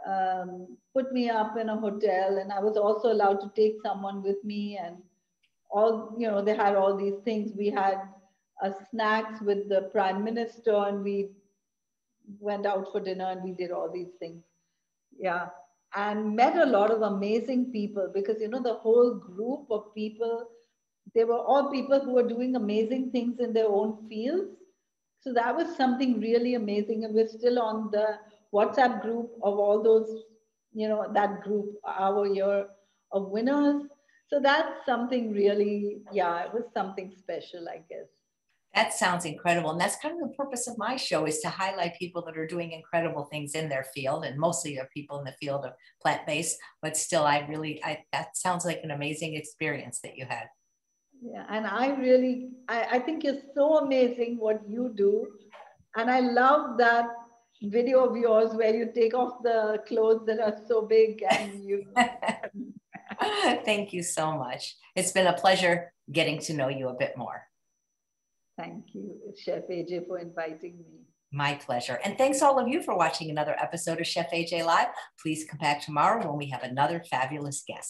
um, put me up in a hotel. And I was also allowed to take someone with me. And all, you know, they had all these things. We had uh, snacks with the prime minister and we went out for dinner and we did all these things. Yeah and met a lot of amazing people because you know the whole group of people they were all people who were doing amazing things in their own fields. So that was something really amazing. And we're still on the whatsapp group of all those you know that group our year of winners. So that's something really yeah it was something special i guess that sounds incredible. And that's kind of the purpose of my show is to highlight people that are doing incredible things in their field. And mostly are people in the field of plant-based, but still I really, I, that sounds like an amazing experience that you had. Yeah, and I really, I, I think it's so amazing what you do. And I love that video of yours where you take off the clothes that are so big and you. Thank you so much. It's been a pleasure getting to know you a bit more. Thank you, Chef AJ, for inviting me. My pleasure. And thanks all of you for watching another episode of Chef AJ Live. Please come back tomorrow when we have another fabulous guest.